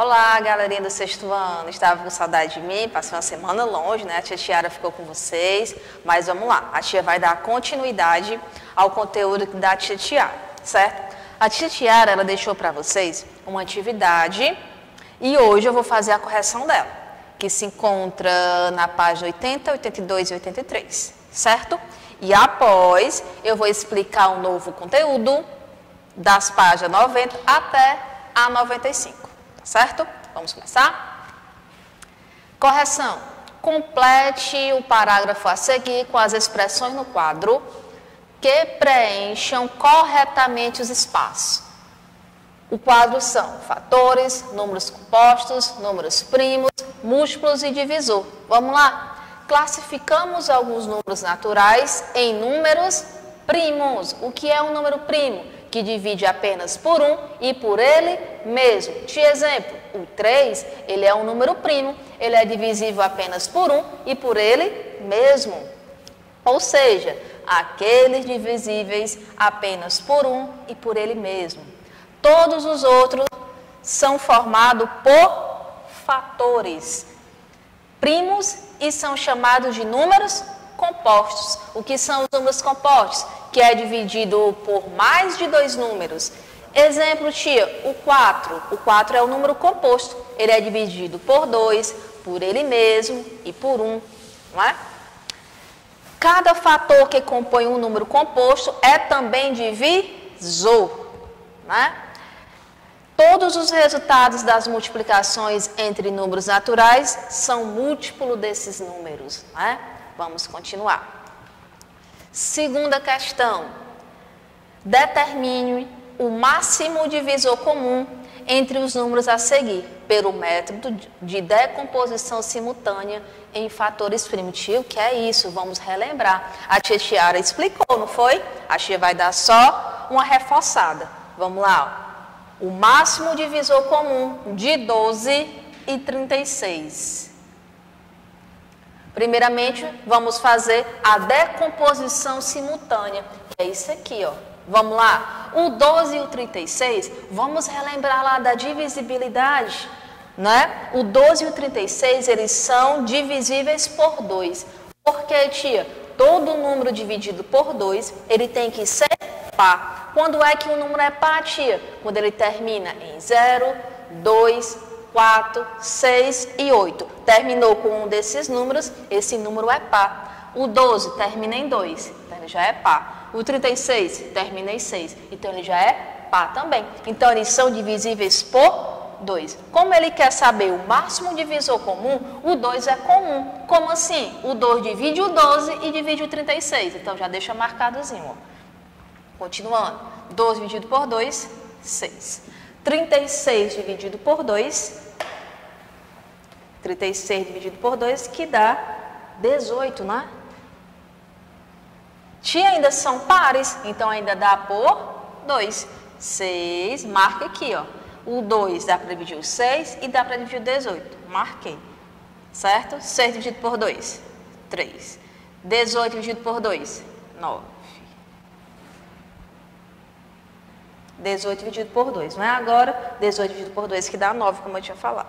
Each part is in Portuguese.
Olá, galerinha do sexto ano. Estava com saudade de mim, passei uma semana longe, né? A tia Tiara ficou com vocês, mas vamos lá. A tia vai dar continuidade ao conteúdo da tia Tiara, certo? A tia Tiara, ela deixou para vocês uma atividade e hoje eu vou fazer a correção dela, que se encontra na página 80, 82 e 83, certo? E após eu vou explicar um novo conteúdo das páginas 90 até a 95 certo? Vamos começar? Correção. Complete o parágrafo a seguir com as expressões no quadro que preencham corretamente os espaços. O quadro são fatores, números compostos, números primos, múltiplos e divisor. Vamos lá? Classificamos alguns números naturais em números primos. O que é um número primo? Que divide apenas por um e por ele mesmo. De exemplo, o 3, ele é um número primo, ele é divisível apenas por um e por ele mesmo. Ou seja, aqueles divisíveis apenas por um e por ele mesmo. Todos os outros são formados por fatores primos e são chamados de números compostos. O que são os números compostos? Que é dividido por mais de dois números. Exemplo, tia, o 4. O 4 é o número composto. Ele é dividido por 2, por ele mesmo e por 1. Um, é? Cada fator que compõe um número composto é também divisor. Né? Todos os resultados das multiplicações entre números naturais são múltiplo desses números. Né? Vamos continuar. Segunda questão. Determine o máximo divisor comum entre os números a seguir, pelo método de decomposição simultânea em fatores primitivos, que é isso, vamos relembrar. A tia Tiara explicou, não foi? A tia vai dar só uma reforçada. Vamos lá. O máximo divisor comum de 12 e 36. Primeiramente, vamos fazer a decomposição simultânea. É isso aqui, ó. Vamos lá. O 12 e o 36, vamos relembrar lá da divisibilidade, né? O 12 e o 36, eles são divisíveis por 2. Porque, tia, todo número dividido por 2, ele tem que ser par. Quando é que o número é par, tia? Quando ele termina em 0, 2, 4, 6 e 8. Terminou com um desses números, esse número é par. O 12 termina em 2, então ele já é par. O 36 termina em 6, então ele já é par também. Então eles são divisíveis por 2. Como ele quer saber o máximo divisor comum, o 2 é comum. Como assim? O 2 divide o 12 e divide o 36. Então já deixa marcadozinho. Ó. Continuando. 12 dividido por 2, 6. 36 dividido por 2, 36 dividido por 2, que dá 18, né? Tia ainda são pares, então ainda dá por 2. 6, marca aqui, ó. O 2 dá para dividir o 6 e dá para dividir o 18. Marquei. Certo? 6 dividido por 2, 3. 18 dividido por 2, 9. 18 dividido por 2. Não é agora 18 dividido por 2 que dá 9, como eu tinha falado.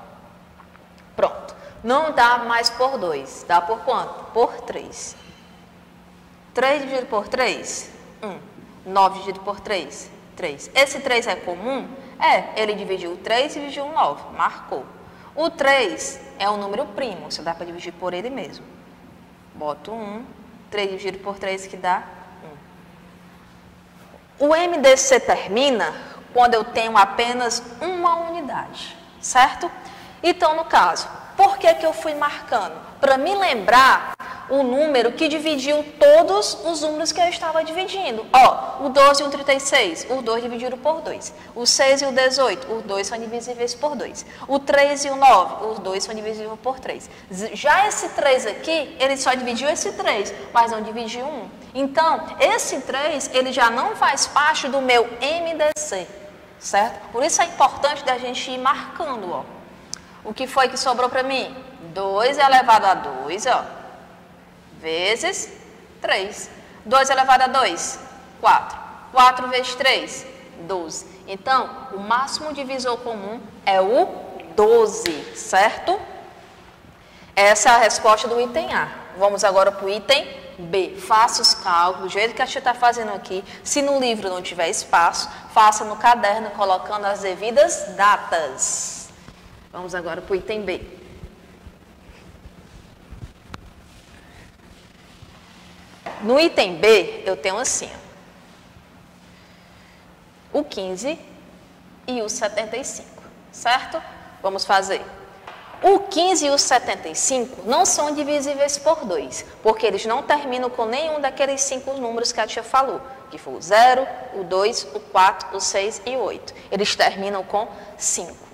Pronto. Não dá mais por 2. Dá por quanto? Por 3. 3 dividido por 3? 1. 9 dividido por 3? 3. Esse 3 é comum? É. Ele dividiu 3 e dividiu 9. Marcou. O 3 é um número primo. Só dá para dividir por ele mesmo. Boto 1. 3 dividido por 3 que dá o MDC termina quando eu tenho apenas uma unidade, certo? Então, no caso, por que, que eu fui marcando? Para me lembrar o número que dividiu todos os números que eu estava dividindo. Ó, o 12 e o 36, os dois dividiram por 2. O 6 e o 18, os dois são divisíveis por 2. O 3 e o 9, os dois são divisíveis por 3. Já esse 3 aqui, ele só dividiu esse 3, mas não dividiu 1. Então, esse 3, ele já não faz parte do meu MDC, certo? Por isso é importante da gente ir marcando, ó. O que foi que sobrou para mim? 2 elevado a 2, ó vezes 3. 2 elevado a 2, 4. 4 vezes 3, 12. Então, o máximo divisor comum é o 12, certo? Essa é a resposta do item A. Vamos agora para o item B. Faça os cálculos, do jeito que a gente está fazendo aqui. Se no livro não tiver espaço, faça no caderno, colocando as devidas datas. Vamos agora para o item B. No item B, eu tenho assim, ó, o 15 e o 75, certo? Vamos fazer. O 15 e o 75 não são divisíveis por 2, porque eles não terminam com nenhum daqueles cinco números que a tia falou, que foi o 0, o 2, o 4, o 6 e o 8. Eles terminam com 5.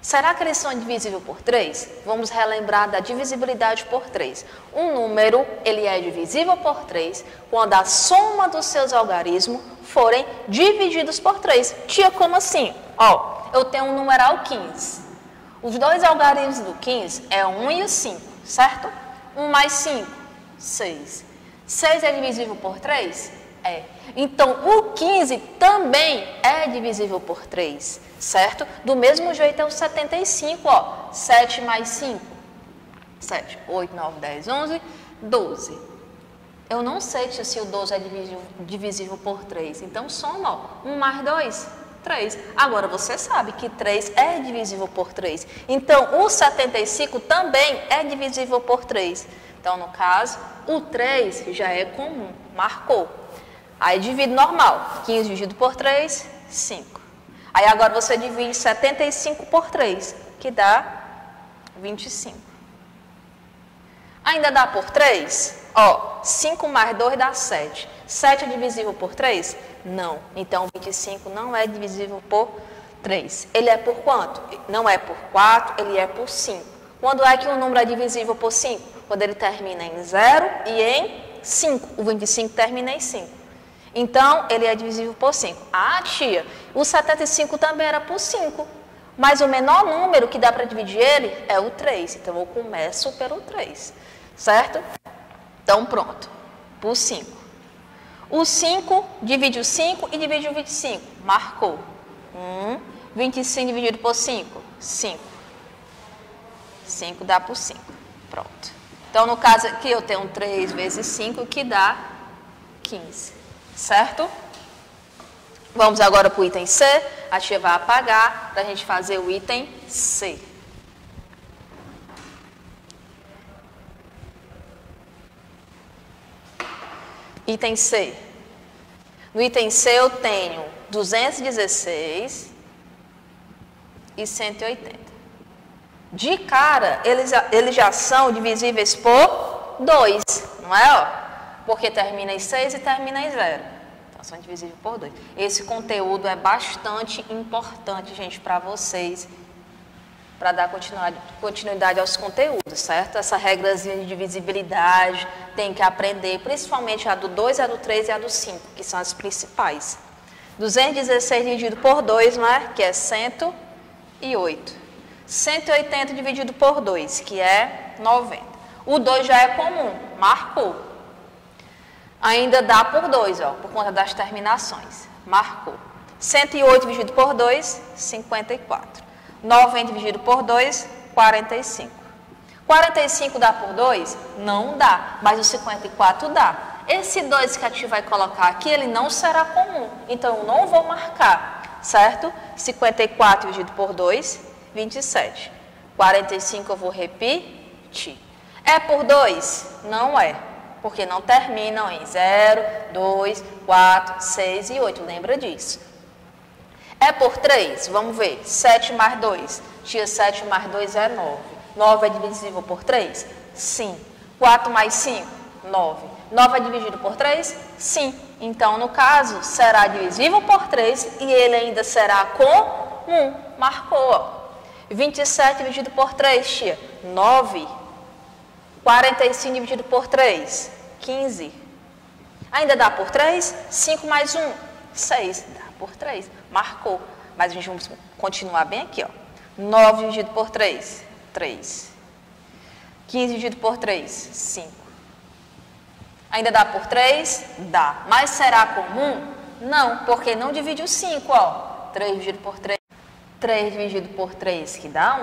Será que eles são divisíveis por 3? Vamos relembrar da divisibilidade por 3. Um número, ele é divisível por 3 quando a soma dos seus algarismos forem divididos por 3. Tia, como assim? Ó, eu tenho um numeral 15. Os dois algarismos do 15 é 1 e o 5, certo? 1 mais 5, 6. 6 é divisível por 3? É. Então, o 15 também é divisível por 3, certo? Do mesmo jeito é o 75, ó. 7 mais 5, 7, 8, 9, 10, 11, 12. Eu não sei se o 12 é divisível, divisível por 3. Então, soma, ó. 1 mais 2, 3. Agora, você sabe que 3 é divisível por 3. Então, o 75 também é divisível por 3. Então, no caso, o 3 já é comum, marcou. Aí divide normal. 15 dividido por 3, 5. Aí agora você divide 75 por 3, que dá 25. Ainda dá por 3? Ó, 5 mais 2 dá 7. 7 é divisível por 3? Não. Então 25 não é divisível por 3. Ele é por quanto? Não é por 4, ele é por 5. Quando é que um número é divisível por 5? Quando ele termina em 0 e em 5. O 25 termina em 5. Então, ele é divisível por 5. Ah, tia, o 75 também era por 5. Mas o menor número que dá para dividir ele é o 3. Então, eu começo pelo 3. Certo? Então, pronto. Por 5. O 5 divide o 5 e divide o 25. Marcou. 1. 25 dividido por 5. 5. 5 dá por 5. Pronto. Então, no caso aqui, eu tenho 3 vezes 5, que dá 15. Certo? Vamos agora para o item C. A tia vai apagar para a gente fazer o item C. Item C. No item C eu tenho 216 e 180. De cara, eles, eles já são divisíveis por 2, não é? Porque termina em 6 e termina em 0. São divisíveis por 2. Esse conteúdo é bastante importante, gente, para vocês para dar continuidade aos conteúdos, certo? Essa regrazinha de divisibilidade tem que aprender, principalmente a do 2, a do 3 e a do 5, que são as principais. 216 dividido por 2, não é? Que é 108. 180 dividido por 2, que é 90. O 2 já é comum, marcou. Ainda dá por 2, ó, por conta das terminações. Marcou. 108 dividido por 2, 54. 90 dividido por 2, 45. 45 dá por 2? Não dá, mas o 54 dá. Esse 2 que a gente vai colocar aqui, ele não será comum, então eu não vou marcar, certo? 54 dividido por 2, 27. 45 eu vou repetir. É por 2? Não é, porque não terminam em 0, 2, 4, 6 e 8, lembra disso. É por 3? Vamos ver. 7 mais 2. Tia, 7 mais 2 é 9. 9 é divisível por 3? Sim. 4 mais 5? 9. 9 é dividido por 3? Sim. Então, no caso, será divisível por 3 e ele ainda será com 1. Marcou. 27 dividido por 3, tia? 9. 45 dividido por 3? 15. Ainda dá por 3? 5 mais 1? 6. Dá por 3 marcou. Mas a gente vai continuar bem aqui, ó. 9 dividido por 3, 3. 15 dividido por 3, 5. Ainda dá por 3? Dá. Mas será comum? Não, porque não divide o 5, ó. 3 dividido por 3, 3 dividido por 3, que dá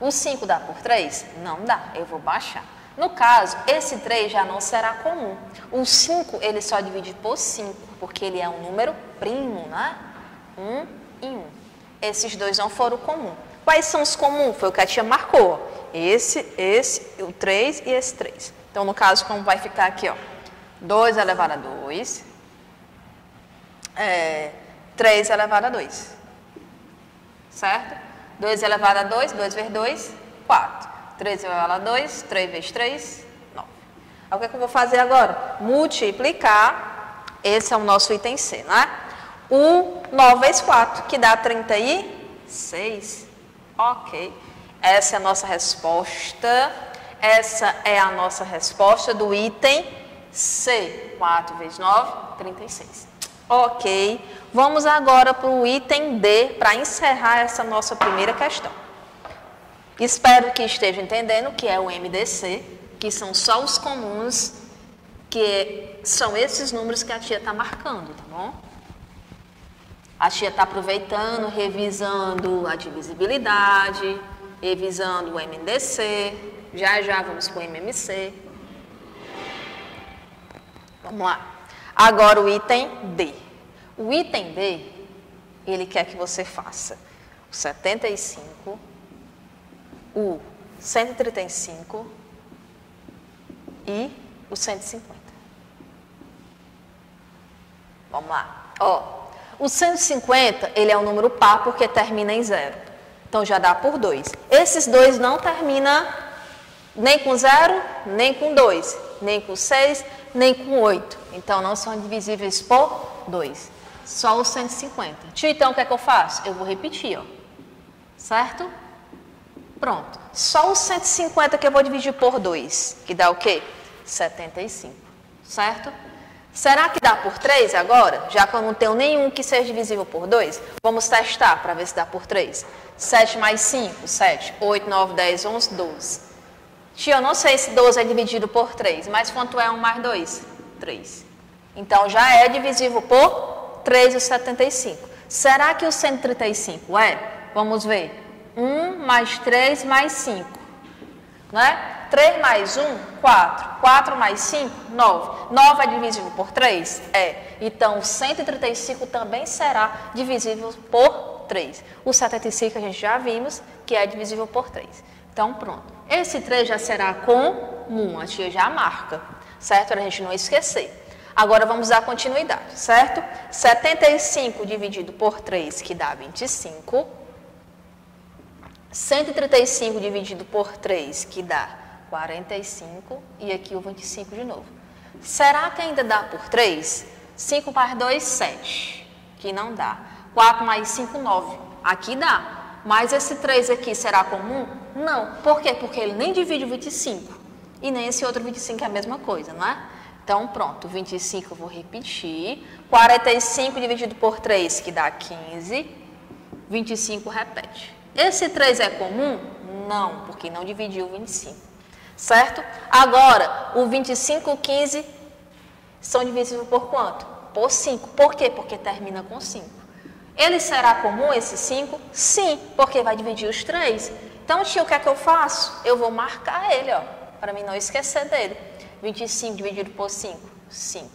1. O 5 dá por 3? Não dá, eu vou baixar. No caso, esse 3 já não será comum. O 5, ele só divide por 5, porque ele é um número primo, né? 1 e 1. Esses dois não foram comum. Quais são os comuns? Foi o que a tia marcou. Esse, esse, o 3 e esse 3. Então, no caso, como vai ficar aqui, ó. 2 elevado a 2. É, 3 elevado a 2. Certo? 2 elevado a 2, 2 vezes 2, 4. 3 elevado a 2, 3 vezes 3, 9. o que, é que eu vou fazer agora? Multiplicar. Esse é o nosso item C, né? O 9 vezes 4, que dá 36. Ok. Essa é a nossa resposta. Essa é a nossa resposta do item C. 4 vezes 9, 36. Ok. Vamos agora para o item D, para encerrar essa nossa primeira questão. Espero que esteja entendendo que é o MDC, que são só os comuns, que são esses números que a tia está marcando, tá bom? A tia está aproveitando, revisando a divisibilidade, revisando o MDC, já já vamos para o MMC. Vamos lá. Agora o item D. O item D, ele quer que você faça o 75 o 135 e o 150. Vamos lá. Ó, o 150, ele é um número par porque termina em zero. Então já dá por 2. Esses dois não terminam nem com zero, nem com 2, nem com 6, nem com 8. Então não são divisíveis por 2. Só o 150. Tio, então o que é que eu faço? Eu vou repetir, ó. Certo? Pronto. Só os 150 que eu vou dividir por 2, que dá o quê? 75. Certo? Será que dá por 3 agora? Já que eu não tenho nenhum que seja divisível por 2, vamos testar para ver se dá por 3. 7 mais 5, 7. 8, 9, 10, 11, 12. Tia, eu não sei se 12 é dividido por 3, mas quanto é 1 mais 2? 3. Então já é divisível por 3 o 75. Será que o 135 é? Vamos ver. 1 mais 3 mais 5. Né? 3 mais 1, 4. 4 mais 5, 9. 9 é divisível por 3? É. Então, 135 também será divisível por 3. O 75 a gente já vimos que é divisível por 3. Então, pronto. Esse 3 já será comum, a tia já marca, certo? Para a gente não esquecer. Agora vamos dar continuidade, certo? 75 dividido por 3, que dá 25. 135 dividido por 3, que dá 45, e aqui o 25 de novo. Será que ainda dá por 3? 5 mais 2, 7, que não dá. 4 mais 5, 9, aqui dá. Mas esse 3 aqui será comum? Não. Por quê? Porque ele nem divide o 25. E nem esse outro 25 é a mesma coisa, não é? Então, pronto, 25 eu vou repetir. 45 dividido por 3, que dá 15. 25 repete. Esse 3 é comum? Não, porque não dividiu o 25. Certo? Agora, o 25 e o 15 são divisíveis por quanto? Por 5. Por quê? Porque termina com 5. Ele será comum, esse 5? Sim, porque vai dividir os 3. Então, tio, o que é que eu faço? Eu vou marcar ele, ó, para mim não esquecer dele. 25 dividido por 5? 5.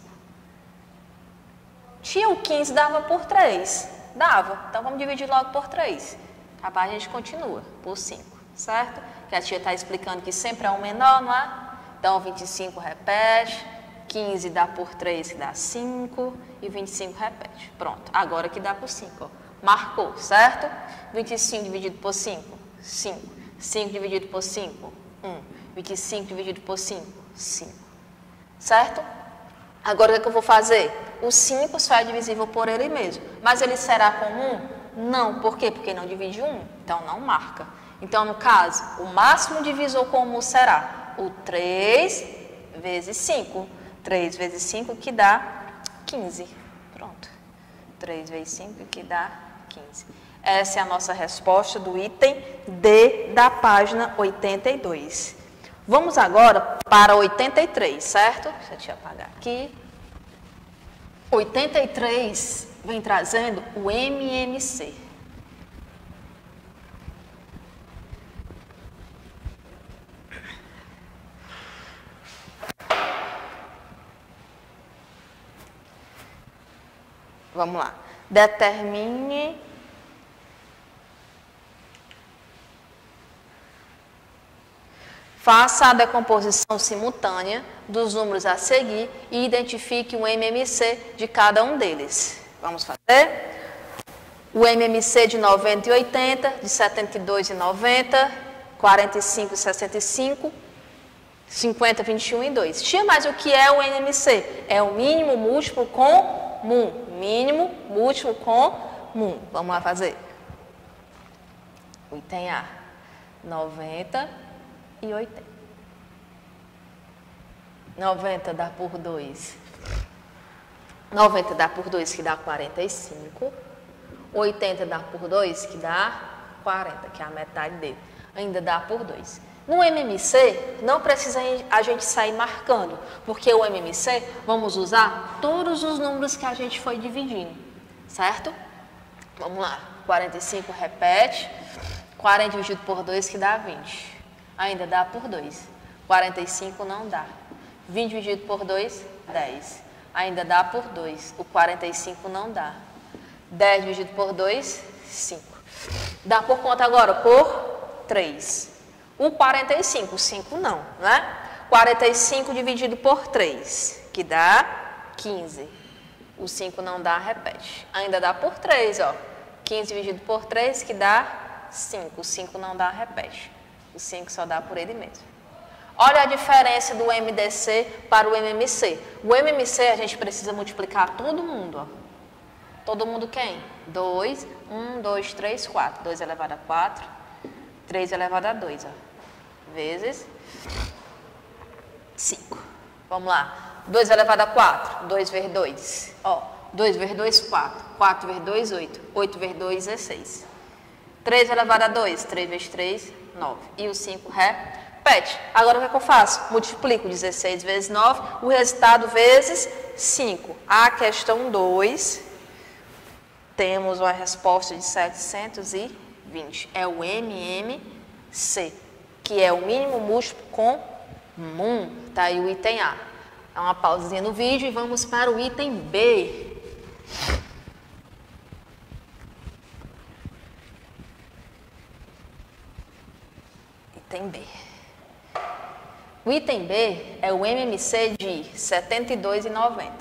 Tia, o 15 dava por 3? Dava. Então, vamos dividir logo por 3. Abaixo a gente continua por 5, certo? Que a tia está explicando que sempre é um menor, não é? Então, 25 repete, 15 dá por 3, que dá 5, e 25 repete. Pronto, agora que dá por 5, Marcou, certo? 25 dividido por 5, 5. 5 dividido por 5, 1. 25 dividido por 5, 5. Certo? Agora o é que eu vou fazer? O 5 só é divisível por ele mesmo. Mas ele será comum? Não. Por quê? Porque não divide 1, então não marca. Então, no caso, o máximo divisor comum será o 3 vezes 5. 3 vezes 5 que dá 15. Pronto. 3 vezes 5 que dá 15. Essa é a nossa resposta do item D da página 82. Vamos agora para 83, certo? Deixa eu apagar aqui. 83 vem trazendo o MMC. Vamos lá. Determine Faça a decomposição simultânea dos números a seguir e identifique o MMC de cada um deles. Vamos fazer? O MMC de 90 e 80, de 72 e 90, 45 e 65, 50, 21 e 2. Tia, mas o que é o MMC? É o mínimo múltiplo comum. Mínimo múltiplo comum. Vamos lá fazer. O item A. 90 e 80. 90 dá por 2. 90 dá por 2, que dá 45. 80 dá por 2, que dá 40, que é a metade dele. Ainda dá por 2. No MMC, não precisa a gente sair marcando, porque o MMC, vamos usar todos os números que a gente foi dividindo, certo? Vamos lá. 45 repete. 40 dividido por 2, que dá 20 ainda dá por 2. 45 não dá. 20 dividido por 2, 10. Ainda dá por 2. O 45 não dá. 10 dividido por 2, 5. Dá por conta agora? Por 3. O 45, 5 não, né? 45 dividido por 3, que dá 15. O 5 não dá, repete. Ainda dá por 3, ó. 15 dividido por 3, que dá 5. O 5 não dá, repete. O 5 só dá por ele mesmo. Olha a diferença do MDC para o MMC. O MMC a gente precisa multiplicar todo mundo. Ó. Todo mundo quem? 2, 1, 2, 3, 4. 2 elevado a 4, 3 elevado a 2. Ó. Vezes 5. Vamos lá. 2 elevado a 4, 2 vezes 2. Ó, 2 vezes 2, 4. 4 vezes 2, 8. 8 vezes 2, 16. 3 elevado a 2, 3 vezes 3, 9. E o 5 repete. Agora o que, é que eu faço? Multiplico 16 vezes 9, o resultado vezes 5. A questão 2, temos uma resposta de 720. É o MMC, que é o mínimo múltiplo comum. Tá aí o item A. Dá uma pausinha no vídeo e vamos para o item B. Item B. O item B é o MMC de 72 e 90.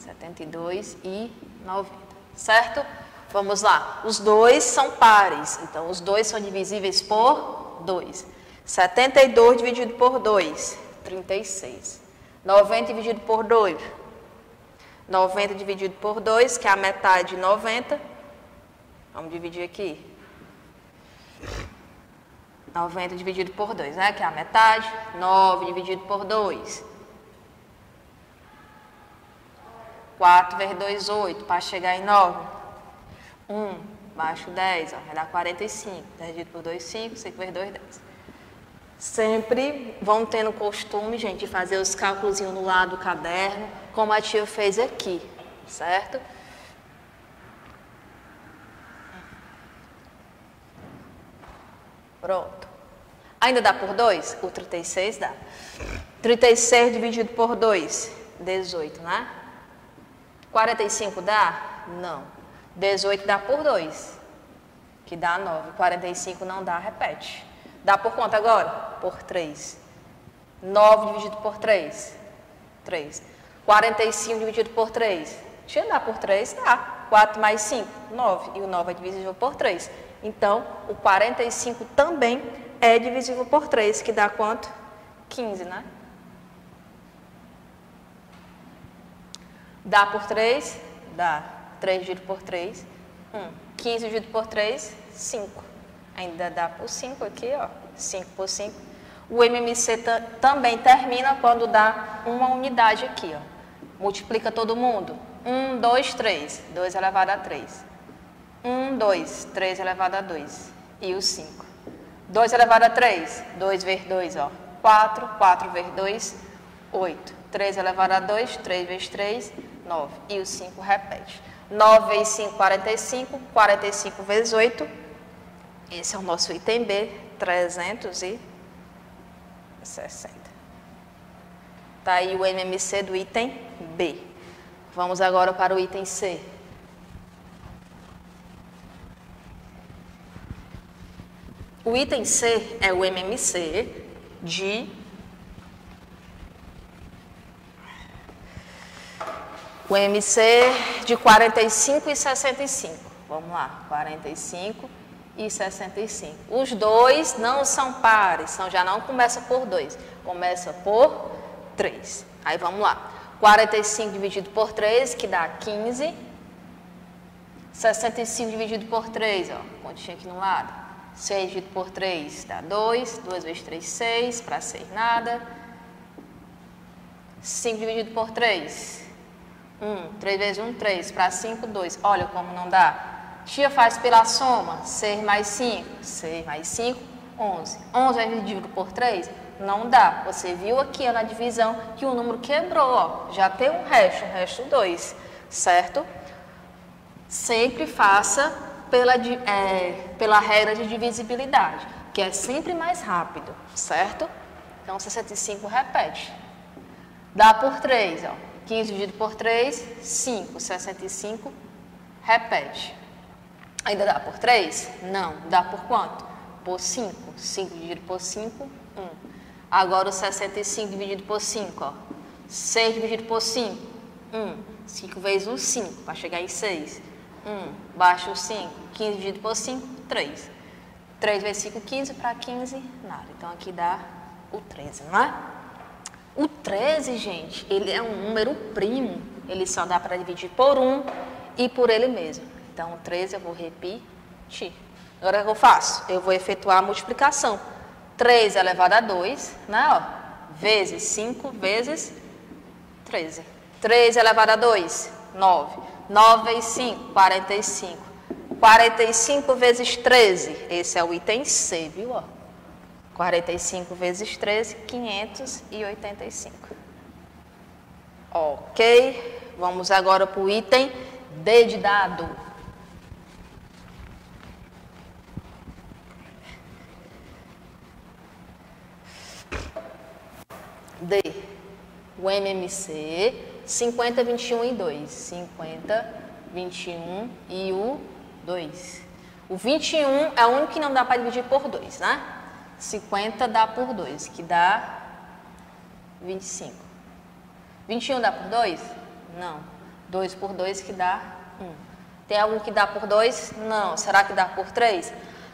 72 e 90, certo? Vamos lá. Os dois são pares, então os dois são divisíveis por 2. 72 dividido por 2, 36. 90 dividido por 2, 90 dividido por 2, que é a metade de 90. Vamos dividir aqui. 90 dividido por 2, né? Que é a metade. 9 dividido por 2. 4 vezes 2, 8. Para chegar em 9. 1 baixo 10, ó, vai dar 45. 10 dividido por 2, 5. 5 vezes 2, 10. Sempre vão tendo costume, gente, de fazer os cálculos no lado do caderno, como a tia fez aqui, certo? Pronto. Ainda dá por 2? O 36 dá. 36 dividido por 2, 18, né? 45 dá? Não. 18 dá por 2, que dá 9. 45 não dá, repete. Dá por quanto agora? Por 3. 9 dividido por 3, 3. 45 dividido por 3, tinha dá por 3? Dá. 4 mais 5, 9. E o 9 é divisível por 3. Então, o 45 também é divisível por 3, que dá quanto? 15, né? Dá por 3? Dá. 3 dividido por 3, 1. 15 dividido por 3, 5. Ainda dá por 5 aqui, ó. 5 por 5. O MMC também termina quando dá uma unidade aqui, ó. Multiplica todo mundo. 1, 2, 3. 2 elevado a 3. 1, 2, 3 elevado a 2. E o 5. 2 elevado a 3, 2 vezes 2, ó, 4, 4 vezes 2, 8. 3 elevado a 2, 3 vezes 3, 9. E o 5 repete. 9 vezes 5, 45, 45 vezes 8. Esse é o nosso item B, 360. Está aí o MMC do item B. Vamos agora para o item C. O item C é o MMC de o MC de 45 e 65. Vamos lá, 45 e 65. Os dois não são pares, então já não começa por 2, começa por 3. Aí vamos lá. 45 dividido por 3, que dá 15. 65 dividido por 3, ó, pontinho aqui no lado. 6 dividido por 3 dá 2. 2 vezes 3, 6. Para 6, nada. 5 dividido por 3, 1. 3 vezes 1, 3. Para 5, 2. Olha como não dá. Tia faz pela soma. 6 mais 5. 6 mais 5, 11. 11 vezes dividido por 3, não dá. Você viu aqui na divisão que o número quebrou. Ó. Já tem um resto, um resto 2. Certo? Sempre faça pela, é, pela regra de divisibilidade, que é sempre mais rápido, certo? Então, 65 repete. Dá por 3, ó. 15 dividido por 3, 5. 65, repete. Ainda dá por 3? Não. Dá por quanto? Por 5. 5 dividido por 5, 1. Agora o 65 dividido por 5, ó. 6 dividido por 5, 1. 5 vezes 1, 5, para chegar em 6. 1, baixa o 5, 15 dividido por 5, 3. 3 vezes 5, 15, para 15, nada. Então aqui dá o 13, não é? O 13, gente, ele é um número primo. Ele só dá para dividir por 1 e por ele mesmo. Então, o 13 eu vou repetir. Agora o que eu faço? Eu vou efetuar a multiplicação. 3 elevado a 2, né? Ó, vezes 5 vezes 13. 3 elevado a 2, 9. 9 vezes 5, 45. 45 vezes 13, esse é o item C, viu? Ó? 45 vezes 13, 585. Ok, vamos agora para o item D de dado. D, o MMC 50, 21 e 2. 50, 21 e o 2. O 21 é o único que não dá para dividir por 2, né? 50 dá por 2, que dá 25. 21 dá por 2? Não. 2 por 2 que dá 1. Tem algum que dá por 2? Não. Será que dá por 3?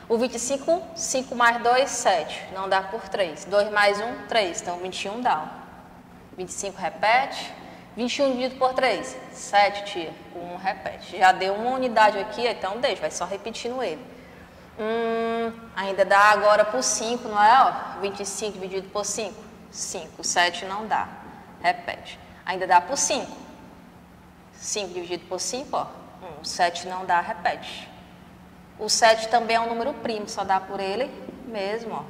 O 25, 5 mais 2, 7. Não dá por 3. 2 mais 1, 3. Então, 21 dá. 25 repete. 21 dividido por 3, 7, tia. 1 repete. Já deu uma unidade aqui, então deixa, vai só repetindo ele. Hum, ainda dá agora por 5, não é? Ó, 25 dividido por 5, 5. 7 não dá. Repete. Ainda dá por 5. 5 dividido por 5, ó. 1. 7 não dá, repete. O 7 também é um número primo, só dá por ele mesmo, ó.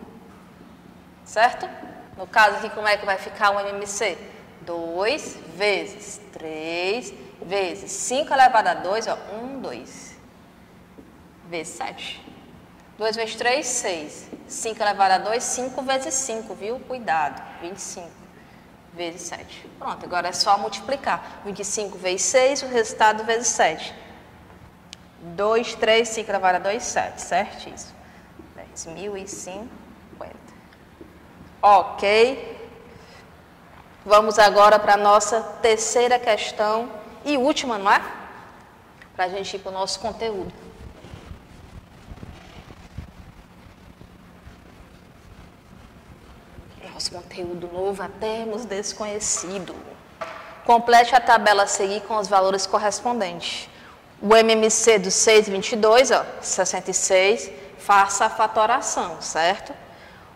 Certo? No caso aqui, como é que vai ficar o MMC? 2 vezes 3 vezes 5 elevado a 2, ó, 1, 2. Vezes 7. 2 vezes 3, 6. 5 elevado a 2, 5 vezes 5, viu? Cuidado, 25. Vezes 7. Pronto, agora é só multiplicar. 25 vezes 6, o resultado vezes 7. 2, 3, 5 elevado a 2, 7. Certíssimo. 10.050. Ok. Vamos agora para a nossa terceira questão e última, não é? Para a gente ir para o nosso conteúdo. Nosso conteúdo novo a termos desconhecido. Complete a tabela a seguir com os valores correspondentes. O MMC do 622, ó, 66, faça a fatoração, certo?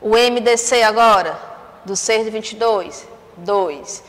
O MDC agora, do 6 de 22, 2.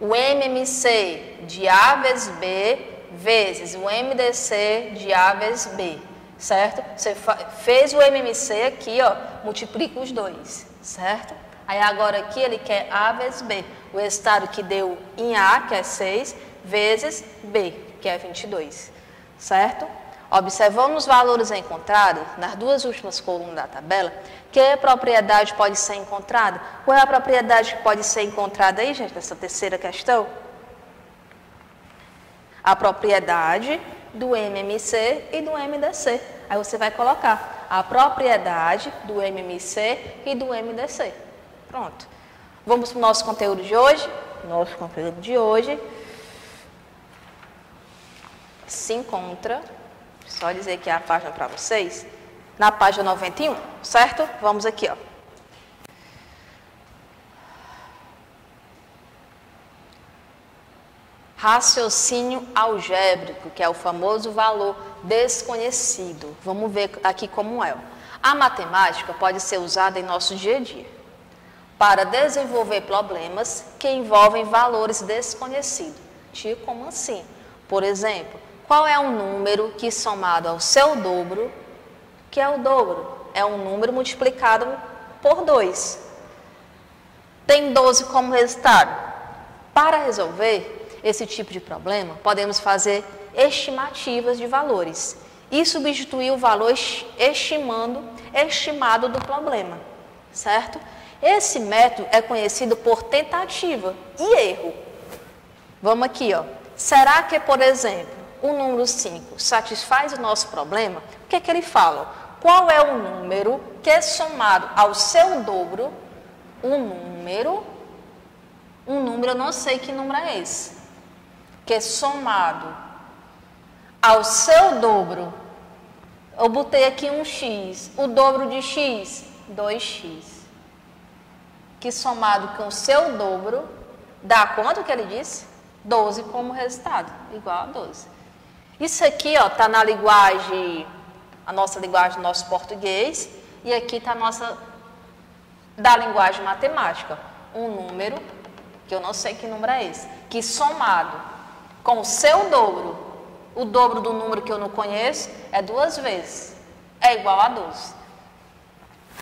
O MMC de A vezes B vezes o MDC de A vezes B, certo? Você fez o MMC aqui, ó, multiplica os dois, certo? Aí agora aqui ele quer A vezes B. O resultado que deu em A, que é 6, vezes B, que é 22, certo? Observando os valores encontrados nas duas últimas colunas da tabela, que propriedade pode ser encontrada? Qual é a propriedade que pode ser encontrada aí, gente, nessa terceira questão? A propriedade do MMC e do MDC. Aí você vai colocar a propriedade do MMC e do MDC. Pronto. Vamos para o nosso conteúdo de hoje. Nosso conteúdo de hoje se encontra, só dizer aqui a página para vocês, na página 91, certo? Vamos aqui, ó. Raciocínio algébrico, que é o famoso valor desconhecido. Vamos ver aqui como é. A matemática pode ser usada em nosso dia a dia para desenvolver problemas que envolvem valores desconhecidos. Tipo, como assim? Por exemplo, qual é um número que somado ao seu dobro, que é o dobro? É um número multiplicado por 2. Tem 12 como resultado. Para resolver, esse tipo de problema, podemos fazer estimativas de valores e substituir o valor estimando, estimado do problema, certo? Esse método é conhecido por tentativa e erro. Vamos aqui, ó. Será que, por exemplo, o número 5 satisfaz o nosso problema? O que é que ele fala? Qual é o número que é somado ao seu dobro, um número, um número, eu não sei que número é esse, que é somado ao seu dobro, eu botei aqui um x, o dobro de x, 2x, que somado com o seu dobro, dá quanto que ele disse? 12 como resultado, igual a 12. Isso aqui está na linguagem, a nossa linguagem nosso português, e aqui está a nossa, da linguagem matemática, um número, que eu não sei que número é esse, que somado com o seu dobro, o dobro do número que eu não conheço é duas vezes, é igual a 12.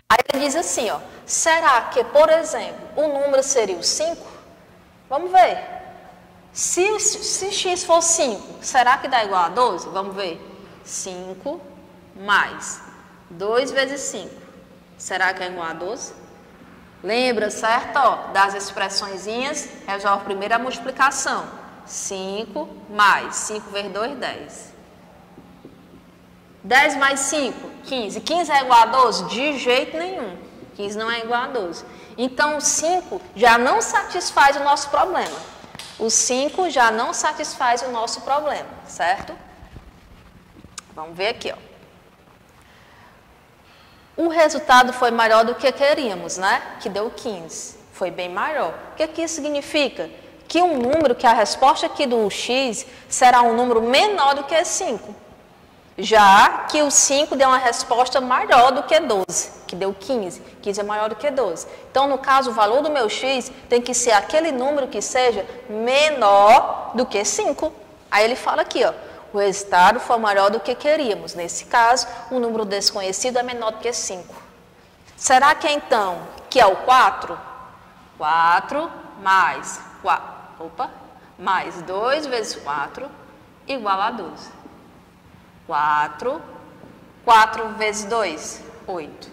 Aí ele diz assim, ó, será que, por exemplo, o número seria o 5? Vamos ver. Se, se x for 5, será que dá igual a 12? Vamos ver. 5 mais 2 vezes 5. Será que é igual a 12? Lembra, certo? Ó, das expressõezinhas, resolve primeiro a multiplicação. 5 mais 5 vezes 2, 10. 10 mais 5, 15. 15 é igual a 12? De jeito nenhum. 15 não é igual a 12. Então, o 5 já não satisfaz o nosso problema. O 5 já não satisfaz o nosso problema, certo? Vamos ver aqui, ó. O resultado foi maior do que queríamos, né? Que deu 15. Foi bem maior. O que, que isso significa? que um número, que a resposta aqui do x será um número menor do que 5. Já que o 5 deu uma resposta maior do que 12, que deu 15. 15 é maior do que 12. Então, no caso, o valor do meu x tem que ser aquele número que seja menor do que 5. Aí ele fala aqui, ó, o resultado foi maior do que queríamos. Nesse caso, o número desconhecido é menor do que 5. Será que então, que é o 4? 4 mais 4 opa, mais 2 vezes 4 igual a 12. 4, 4 vezes 2, 8.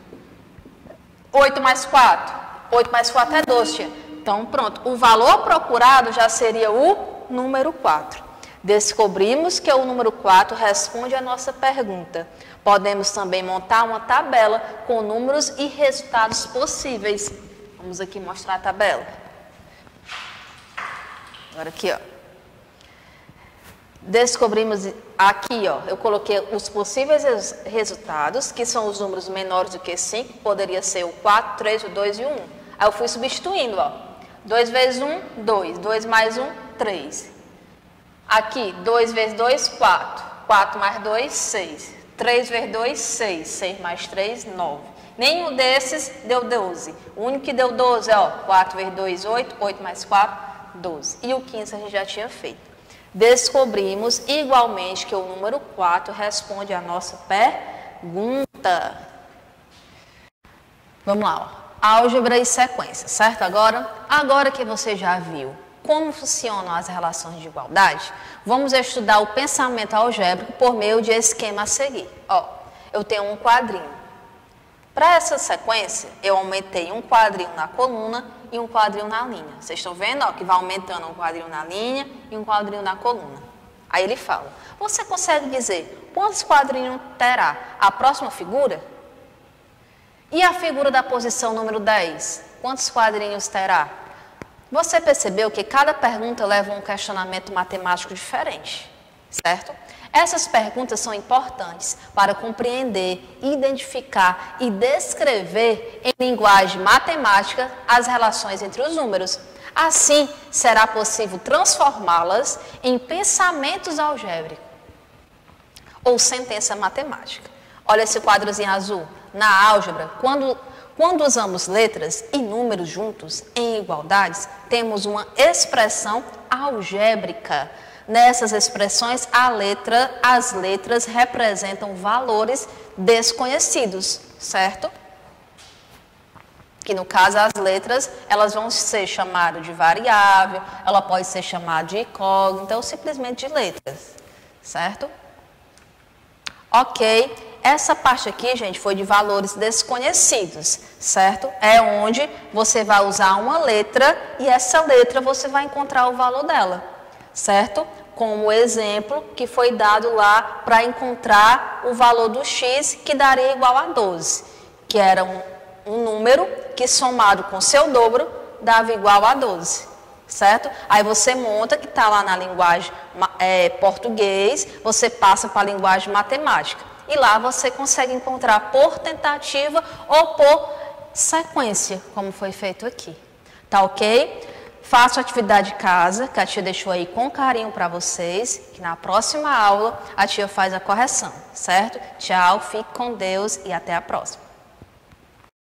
8 mais 4, 8 mais 4 é 12, tia. Então, pronto, o valor procurado já seria o número 4. Descobrimos que o número 4 responde à nossa pergunta. Podemos também montar uma tabela com números e resultados possíveis. Vamos aqui mostrar a tabela. Agora aqui, ó. Descobrimos aqui, ó, eu coloquei os possíveis resultados, que são os números menores do que 5, poderia ser o 4, 3, o 2 e o 1. Aí eu fui substituindo, ó. 2 vezes 1, 2. 2 mais 1, 3. Aqui, 2 vezes 2, 4. 4 mais 2, 6. 3 vezes 2, 6. 6 mais 3, 9. Nenhum desses deu 12. O único que deu 12 é ó, 4 vezes 2, 8. 8 mais 4, 12. E o 15 a gente já tinha feito. Descobrimos igualmente que o número 4 responde à nossa pergunta. Vamos lá, ó. álgebra e sequência, certo? Agora, agora que você já viu como funcionam as relações de igualdade, vamos estudar o pensamento algébrico por meio de esquema a seguir. Ó, eu tenho um quadrinho. Para essa sequência, eu aumentei um quadrinho na coluna e um quadril na linha. Vocês estão vendo ó, que vai aumentando um quadril na linha e um quadril na coluna. Aí ele fala: Você consegue dizer quantos quadrinhos terá a próxima figura? E a figura da posição número 10? Quantos quadrinhos terá? Você percebeu que cada pergunta leva a um questionamento matemático diferente, certo? Essas perguntas são importantes para compreender, identificar e descrever em linguagem matemática as relações entre os números. Assim, será possível transformá-las em pensamentos algébricos ou sentença matemática. Olha esse quadrozinho azul. Na álgebra, quando, quando usamos letras e números juntos em igualdades, temos uma expressão algébrica. Nessas expressões, a letra, as letras representam valores desconhecidos, certo? Que no caso as letras, elas vão ser chamadas de variável, ela pode ser chamada de incógnita ou simplesmente de letras, certo? Ok, essa parte aqui, gente, foi de valores desconhecidos, certo? É onde você vai usar uma letra e essa letra você vai encontrar o valor dela, certo? Como exemplo que foi dado lá para encontrar o valor do x que daria igual a 12, que era um, um número que somado com seu dobro dava igual a 12 certo? Aí você monta, que está lá na linguagem é, português, você passa para a linguagem matemática e lá você consegue encontrar por tentativa ou por sequência, como foi feito aqui. Tá ok? Faça a atividade de casa, que a tia deixou aí com carinho para vocês, que na próxima aula a tia faz a correção, certo? Tchau, fique com Deus e até a próxima.